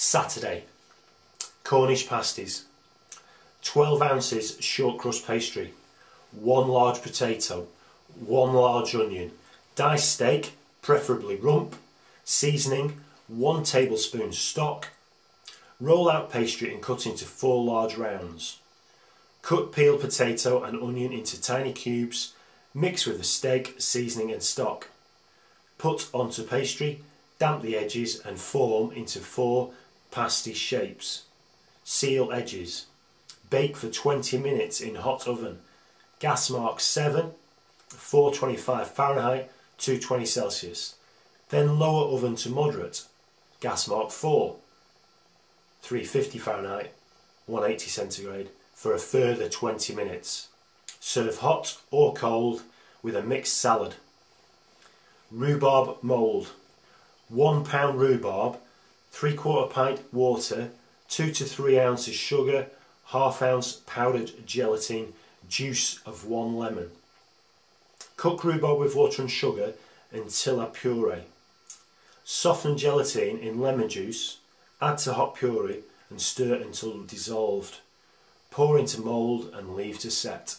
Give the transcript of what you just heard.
Saturday, Cornish pasties, 12 ounces short crust pastry, 1 large potato, 1 large onion, diced steak, preferably rump, seasoning, 1 tablespoon stock, roll out pastry and cut into 4 large rounds. Cut peeled potato and onion into tiny cubes, mix with the steak, seasoning and stock. Put onto pastry, damp the edges and form into four pasty shapes. Seal edges. Bake for 20 minutes in hot oven. Gas mark 7, 425 Fahrenheit, 220 Celsius. Then lower oven to moderate. Gas mark 4, 350 Fahrenheit, 180 centigrade for a further 20 minutes. Serve hot or cold with a mixed salad. Rhubarb mould. 1 pound rhubarb, 3 quarter pint water, 2 to 3 ounces sugar, half ounce powdered gelatin, juice of 1 lemon. Cook rhubarb with water and sugar until a puree. Soften gelatin in lemon juice, add to hot puree and stir until dissolved. Pour into mould and leave to set.